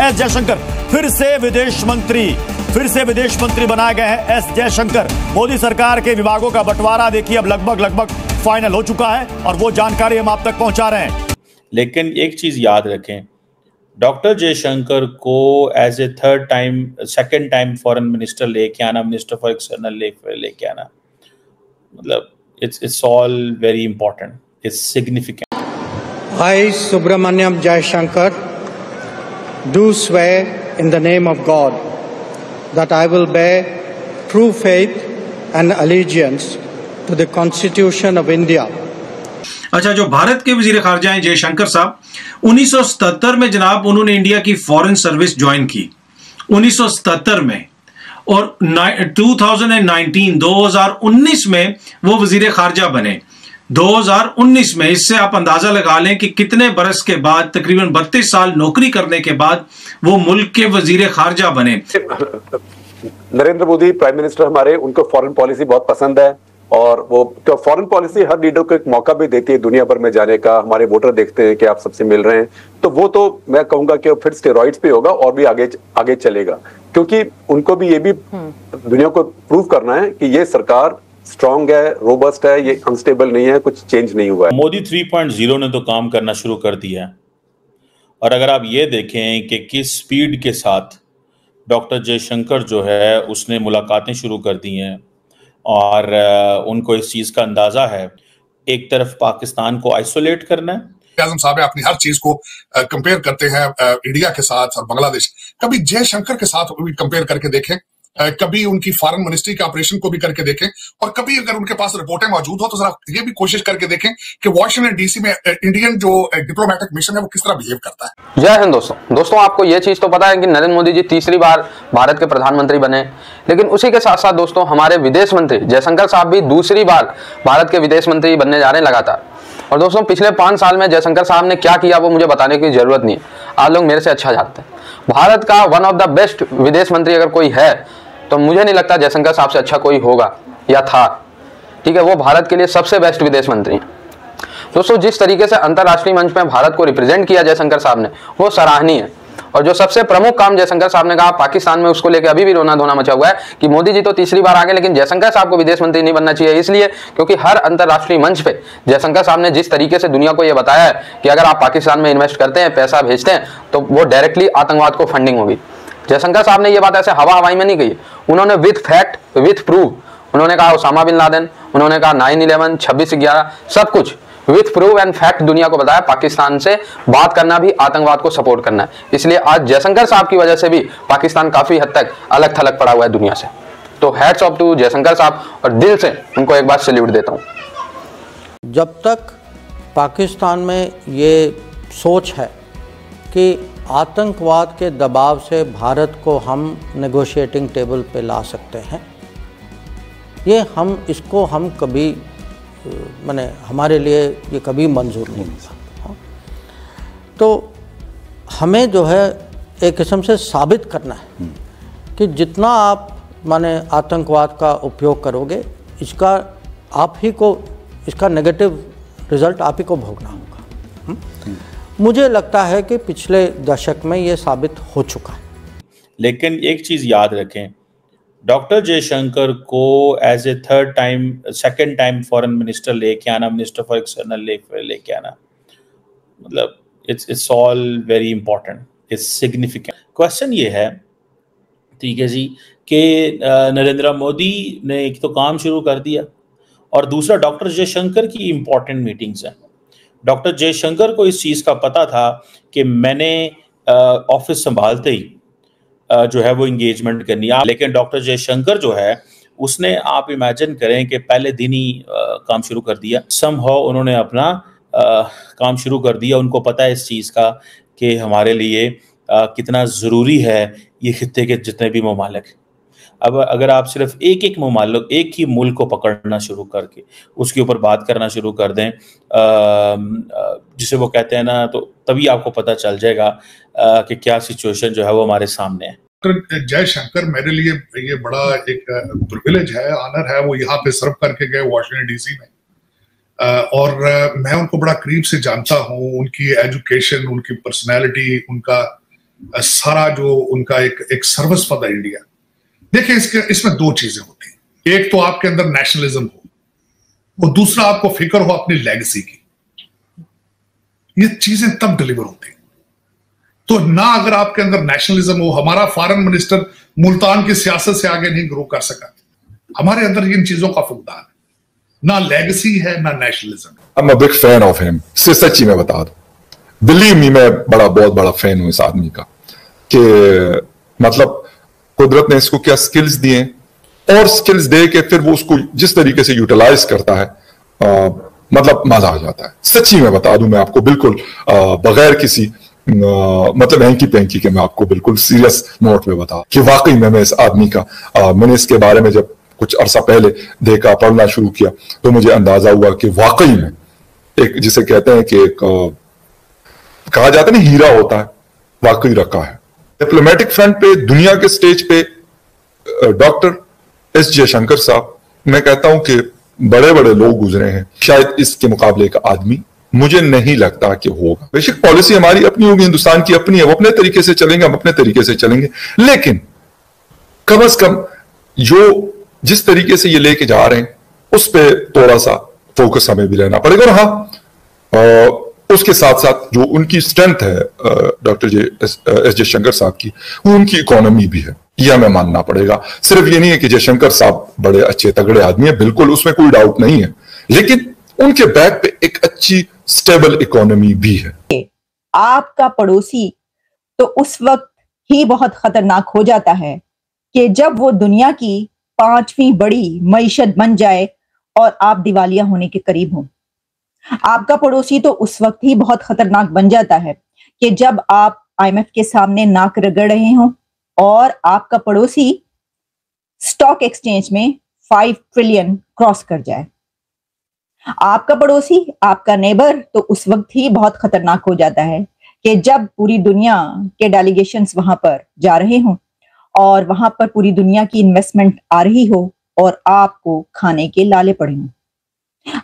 S Jaishankar फिर से विदेश मंत्री फिर से विदेश मंत्री बनाए गए हैं एस जयशंकर। मोदी सरकार के विभागों का बंटवारा देखिए अब लगभग लगभग फाइनल हो चुका है और वो जानकारी हम आप तक पहुँचा रहे हैं। लेकिन एक चीज़ याद रखें डॉक्टर जयशंकर को as a third time second time foreign minister लेके आना मिनिस्टर फॉर एक्सटर्नल लेके आना मतलब it's it's all very important it's significant I, Subrahmanyam Jaishankar, do swear in the name of God that I will bear true faith and allegiance to the Constitution of India. अच्छा जो भारत के वज़ीर खारजा हैं जयशंकर साहब 1977 में जनाब उन्होंने इंडिया की फॉरेन सर्विस ज्वाइन की 1977 में और 2019 2019 में वो वज़ीर खारजा बने 2019 में इससे आप अंदाज़ा लगा लें कि कितने बरस के बाद तकरीबन 32 साल नौकरी करने के बाद वो मुल्क के वज़ीर खारजा बने। नरेंद्र मोदी प्राइम मिनिस्टर हमारे उनको फॉरेन पॉलिसी बहुत पसंद है और वो तो फॉरेन पॉलिसी हर लीडर को एक मौका भी देती है दुनिया भर में जाने का। हमारे वोटर देखते हैं कि आप सबसे मिल रहे हैं। तो वो तो मैं कहूँगा कि फिर स्टेरॉइड्स पे होगा और भी आगे आगे चलेगा। क्योंकि उनको भी ये भी दुनिया को प्रूव करना है कि ये सरकार स्ट्रांग है रोबस्ट है ये अनस्टेबल नहीं है कुछ चेंज नहीं हुआ है। मोदी 3.0 ने तो काम करना शुरू कर दिया है। और अगर आप ये देखें कि किस स्पीड के साथ डॉक्टर जयशंकर जो है उसने मुलाकातें शुरू कर दी हैं और उनको इस चीज़ का अंदाज़ा है एक तरफ़ पाकिस्तान को आइसोलेट करना है। आज़म साहब अपनी हर चीज़ को कंपेयर करते हैं इंडिया के साथ और बांग्लादेश कभी जयशंकर के साथ कंपेयर करके देखें कभी उनकी फॉरेन मिनिस्ट्री के ऑपरेशन को भी करके देखें और कभी अगर उनके पास रिपोर्टें मौजूद हो तो जरा ये भी कोशिश करके देखें कि वॉशिंगटन डीसी में इंडियन जो डिप्लोमेटिक मिशन है वो किस तरह बिहेव करता है। जय हिंद दोस्तों। दोस्तों, आपको ये चीज़ तो पता है कि नरेंद्र मोदी जी तीसरी बार भारत के प्रधानमंत्री बने। लेकिन उसी के साथ साथ दोस्तों, हमारे विदेश मंत्री जयशंकर साहब भी दूसरी बार भारत के विदेश मंत्री बनने जा रहे हैं लगातार। और दोस्तों, पिछले पाँच साल में जयशंकर साहब ने क्या किया वो मुझे बताने की ज़रूरत नहीं है। आप लोग मेरे से अच्छा जानते हैं। भारत का वन ऑफ़ द बेस्ट विदेश मंत्री अगर कोई है तो मुझे नहीं लगता जयशंकर साहब से अच्छा कोई होगा, या था। ठीक है, वो भारत के लिए सबसे बेस्ट विदेश मंत्री हैं। दोस्तों, जिस तरीके से अंतर्राष्ट्रीय मंच में भारत को रिप्रेजेंट किया जयशंकर साहब ने, वो सराहनीय है। और जो सबसे प्रमुख काम जयशंकर साहब ने कहा, पाकिस्तान में उसको लेकर अभी भी रोना धोना मचा हुआ है कि मोदी जी तो तीसरी बार आ गए लेकिन जयशंकर साहब को विदेश मंत्री नहीं बनना चाहिए, इसलिए क्योंकि हर अंतर्राष्ट्रीय मंच पे जयशंकर साहब ने जिस तरीके से दुनिया को यह बताया है कि अगर आप पाकिस्तान में इन्वेस्ट करते हैं, पैसा भेजते हैं तो वो डायरेक्टली आतंकवाद को फंडिंग होगी। जयशंकर साहब ने यह बात ऐसे हवा हवाई में नहीं कही। उन्होंने विथ फैक्ट विथ प्रूफ उन्होंने कहा उसामा बिन लादेन उन्होंने कहा नाइन इलेवन छब्बीस ग्यारह, सब कुछ विथ प्रूफ एंड फैक्ट दुनिया को बताया, पाकिस्तान से बात करना भी, आतंकवाद को सपोर्ट करना है। इसलिए आज जयशंकर साहब की वजह से भी पाकिस्तान काफ़ी हद तक अलग थलग पड़ा हुआ है दुनिया से। तो हैट्स ऑफ़ टू जयशंकर साहब और दिल से उनको एक बार सल्यूट देता हूँ। जब तक पाकिस्तान में ये सोच है कि आतंकवाद के दबाव से भारत को हम नेगोशिएटिंग टेबल पे ला सकते हैं। ये हम इसको हम कभी मैंने हमारे लिए ये कभी मंजूर नहीं होगा हाँ। तो हमें जो है एक किस्म से साबित करना है कि जितना आप माने आतंकवाद का उपयोग करोगे इसका आप ही को इसका नेगेटिव रिज़ल्ट आप ही को भोगना होगा। हुँ? मुझे लगता है कि पिछले दशक में ये साबित हो चुका है। लेकिन एक चीज़ याद रखें, डॉक्टर जयशंकर को as a third time second time foreign minister लेके आना मिनिस्टर फॉर एक्सटर्नल लेके ले आना मतलब it's it's all very important it's significant question ये है, ठीक है जी, कि नरेंद्र मोदी ने एक तो काम शुरू कर दिया, और दूसरा डॉक्टर जयशंकर की इंपॉर्टेंट मीटिंग्स हैं। डॉक्टर जयशंकर को इस चीज़ का पता था कि मैंने ऑफ़िस संभालते ही जो है वो इंगेजमेंट करनी। है लेकिन डॉक्टर जयशंकर जो है उसने आप इमेजिन करें कि पहले दिन ही काम शुरू कर दिया। सम हो उन्होंने अपना आ, काम शुरू कर दिया। उनको पता है इस चीज़ का कि हमारे लिए आ, कितना ज़रूरी है ये खत्े के जितने भी ममालिक। अब अगर आप सिर्फ़ एक एक ममालक एक ही मुल्क को पकड़ना शुरू करके, उसके ऊपर बात करना शुरू कर दें जिसे वो कहते हैं ना तो तभी आपको पता चल जाएगा कि क्या सिचुएशन जो है वो हमारे सामने है। जयशंकर मेरे लिए ये बड़ा एक प्रिविलेज है ऑनर है, वो यहाँ पे सर्व करके गए वॉशिंगटन डीसी में। और मैं उनको बड़ा करीब से जानता हूँ, उनकी एजुकेशन उनकी पर्सनैलिटी उनका सारा जो उनका एक एक सर्विस फॉर द इंडिया देखिए, इसके इसमें दो चीज़ें होती हैं। एक तो आपके अंदर नेशनलिज्म हो, और दूसरा आपको फ़िक्र हो अपनी लेगेसी की। ये चीज़ें तब डिलीवर होती हैं। तो ना अगर आपके अंदर नेशनलिज्म हो, हमारा फॉरेन मिनिस्टर मुल्तान की सियासत से आगे नहीं ग्रो कर सका, हमारे अंदर इन चीज़ों का फुकदान है। ना लेगेसी है, ना nationalism big fan of him. से सच्ची मैं बता दू। बिलीव मी मैं बड़ा बहुत बड़ा फ़ैन हूँ इस आदमी का। कि मतलब कुदरत ने इसको क्या स्किल्स दिए? और स्किल्स दे के फिर वो उसको जिस तरीके से यूटिलाइज करता है आ, मतलब मज़ा आ जाता है। सच्ची मैं बता दूँ मैं आपको बिल्कुल बगैर किसी आ, मतलब हैंकी पैंकी के मैं आपको बिल्कुल सीरियस नोट में बता कि वाकई में मैं इस आदमी का आ, मैंने इसके बारे में जब कुछ अरसा पहले देखा पढ़ना शुरू किया तो मुझे अंदाज़ा हुआ कि वाकई में एक जिसे कहते हैं कि एक कहा जाता है ना हीरा होता है वाकई रखा है। डिप्लोमेटिक फ्रंट पे, दुनिया के स्टेज पे डॉक्टर एस जयशंकर साहब, मैं कहता हूँ कि बड़े बड़े लोग गुजरे हैं। शायद इसके मुकाबले का आदमी, मुझे नहीं लगता कि होगा। बेशक पॉलिसी हमारी अपनी होगी, हिंदुस्तान की अपनी है, वो अपने तरीके से चलेंगे, हम अपने तरीके से चलेंगे। लेकिन, कम अज कम, जो, जिस तरीके से ये लेके जा रहे हैं, उस पर थोड़ा सा फोकस हमें भी रहना पड़ेगा। और हाँ उसके साथ साथ जो उनकी स्ट्रेंथ है डॉक्टर जे एस जयशंकर साहब की, वो उनकी इकोनॉमी भी है। यह हमें मानना पड़ेगा। सिर्फ़ ये नहीं है कि जयशंकर साहब बड़े अच्छे तगड़े आदमी है, बिल्कुल उसमें कोई डाउट नहीं है। लेकिन उनके बैक पे एक अच्छी स्टेबल इकोनॉमी भी है। आपका पड़ोसी तो उस वक्त ही बहुत खतरनाक हो जाता है कि जब वो दुनिया की पांचवी बड़ी मीशत बन जाए और आप दिवालिया होने के करीब हों। आपका पड़ोसी तो उस वक्त ही बहुत खतरनाक बन जाता है कि जब आप आईएमएफ के सामने नाक रगड़ रहे हो और आपका पड़ोसी स्टॉक एक्सचेंज में फाइव ट्रिलियन क्रॉस कर जाए। आपका पड़ोसी, आपका नेबर तो उस वक्त ही बहुत खतरनाक हो जाता है कि जब पूरी दुनिया के डेलीगेशन वहाँ पर जा रहे हों और वहाँ पर पूरी दुनिया की इन्वेस्टमेंट आ रही हो और आपको खाने के लाले पड़े हों।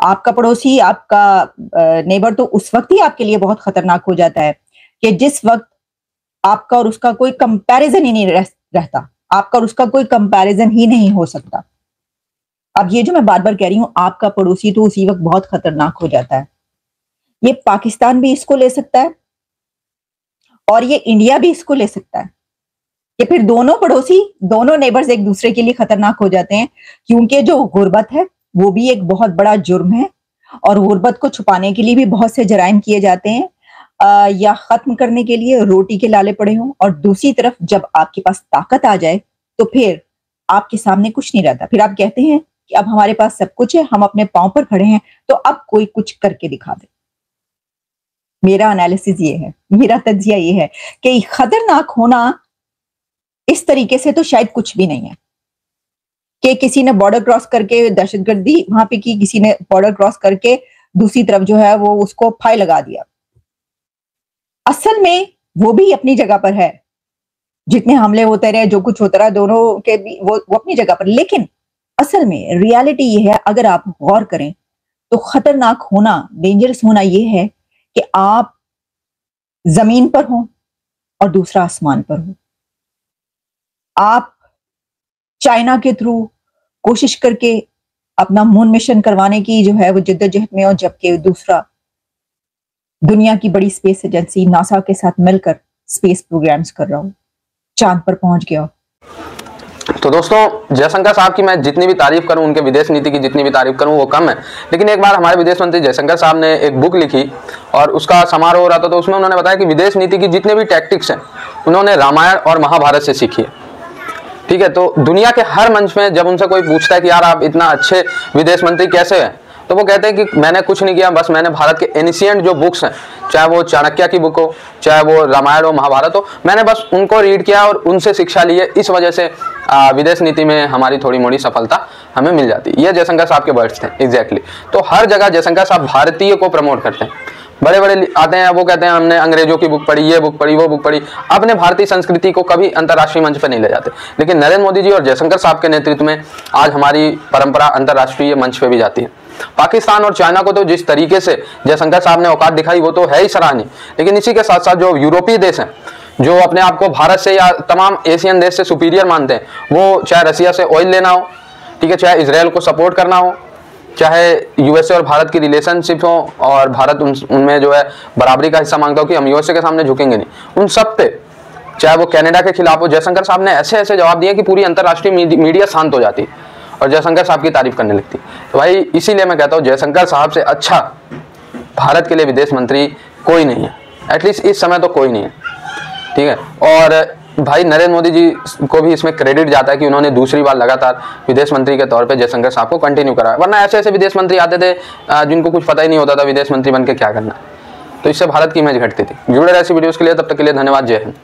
आपका पड़ोसी आपका नेबर तो उस वक्त ही आपके लिए बहुत खतरनाक हो जाता है कि जिस वक्त आपका और उसका कोई कंपैरिजन ही नहीं रह, रहता आपका और उसका कोई कंपैरिजन ही नहीं हो सकता। अब ये जो मैं बार बार कह रही हूँ आपका पड़ोसी तो उसी वक्त बहुत खतरनाक हो जाता है। ये पाकिस्तान भी इसको ले सकता है और ये इंडिया भी इसको ले सकता है। कि फिर दोनों पड़ोसी दोनों नेबर्स एक दूसरे के लिए खतरनाक हो जाते हैं क्योंकि जो गुर्बत है वो भी एक बहुत बड़ा जुर्म है और गुर्बत को छुपाने के लिए भी बहुत से जराइम किए जाते हैं या खत्म करने के लिए रोटी के लाले पड़े हों और दूसरी तरफ़ जब आपके पास ताकत आ जाए तो फिर आपके सामने कुछ नहीं रहता। फिर आप कहते हैं कि अब हमारे पास सब कुछ है, हम अपने पाँव पर खड़े हैं तो अब कोई कुछ करके दिखा दे। मेरा एनालिसिस ये है, मेरा तजिया ये है कि खतरनाक होना इस तरीके से तो शायद कुछ भी नहीं है। कि किसी ने बॉर्डर क्रॉस करके दहशतगर्दी वहाँ पे की, किसी ने बॉर्डर क्रॉस करके दूसरी तरफ़ जो है वो उसको फाई लगा दिया। असल में वो भी अपनी जगह पर है। जितने हमले होते रहे, जो कुछ होता रहा, दोनों के भी वो वो अपनी जगह पर। लेकिन असल में रियलिटी ये है, अगर आप गौर करें तो खतरनाक होना डेंजरस होना ये है कि आप ज़मीन पर हो और दूसरा आसमान पर हो। आप चाइना के थ्रू कोशिश करके अपना मून मिशन करवाने की जो है वो जिद्दोजहद में और जबकि दूसरा, दुनिया की बड़ी स्पेस एजेंसी नासा के साथ मिलकर स्पेस प्रोग्राम्स कर रहा हूँ। चाँद पर पहुँच गया तो दोस्तों, जयशंकर साहब की मैं जितनी भी तारीफ़ करूँ, उनके विदेश नीति की जितनी भी तारीफ़ करूँ, वो कम है। लेकिन एक बार हमारे विदेश मंत्री जयशंकर साहब ने एक बुक लिखी और उसका समारोह हो रहा था तो उसमें उन्होंने बताया कि विदेश नीति की जितने भी टैक्टिक्स हैं, उन्होंने रामायण और महाभारत से सीखी है। ठीक है तो दुनिया के हर मंच में जब उनसे कोई पूछता है कि यार आप इतना अच्छे विदेश मंत्री कैसे हैं तो वो कहते हैं कि मैंने कुछ नहीं किया, बस मैंने भारत के एनिशियंट जो बुक्स हैं, चाहे वो चाणक्य की बुक हो, चाहे वो रामायण हो, महाभारत हो, मैंने बस उनको रीड किया और उनसे शिक्षा ली है। इस वजह से विदेश नीति में हमारी थोड़ी मोड़ी सफलता हमें मिल जाती। है ये जयशंकर साहब के वर्ड्स थे एग्जैक्टली exactly. तो हर जगह जयशंकर साहब भारतीय को प्रमोट करते हैं। बड़े बड़े आते हैं, वो कहते हैं, हमने अंग्रेज़ों की बुक पढ़ी, ये बुक पढ़ी, वो बुक पढ़ी। अपने भारतीय संस्कृति को कभी अंतर्राष्ट्रीय मंच पर नहीं ले जाते। लेकिन नरेंद्र मोदी जी और जयशंकर साहब के नेतृत्व में आज हमारी परंपरा अंतर्राष्ट्रीय मंच पर भी जाती है। पाकिस्तान और चाइना को तो जिस तरीके से जयशंकर साहब ने औकात दिखाई, वो तो है ही सराहनीय। लेकिन इसी के साथ साथ जो यूरोपीय देश हैं, जो अपने आप को भारत से या तमाम एशियन देश से सुपीरियर मानते हैं, वो चाहे रसिया से ऑयल लेना हो, ठीक है, चाहे इसराइल को सपोर्ट करना हो चाहे यूएसए और भारत की रिलेशनशिप हो और भारत उन, उनमें जो है बराबरी का हिस्सा माँगता हो कि हम यूएसए के सामने झुकेंगे नहीं। उन सब पे, चाहे वो कनाडा के खिलाफ हो, जयशंकर साहब ने ऐसे ऐसे जवाब दिए कि पूरी अंतर्राष्ट्रीय मीडिया शांत हो जाती और जयशंकर साहब की तारीफ़ करने लगती। तो भाई, इसीलिए मैं कहता हूँ, जयशंकर साहब से अच्छा भारत के लिए विदेश मंत्री कोई नहीं है। एटलीस्ट इस समय तो कोई नहीं है। ठीक है? और भाई नरेंद्र मोदी जी को भी इसमें क्रेडिट जाता है कि उन्होंने दूसरी बार लगातार विदेश मंत्री के तौर पे जयशंकर साहब को कंटिन्यू करा। वरना ऐसे ऐसे विदेश मंत्री आते थे जिनको कुछ पता ही नहीं होता था विदेश मंत्री बन क्या करना। तो इससे भारत की इमेज घटती थी। जुड़े रहे ऐसी वीडियोस के लिए, तब तक के लिए धन्यवाद, जय हिंद।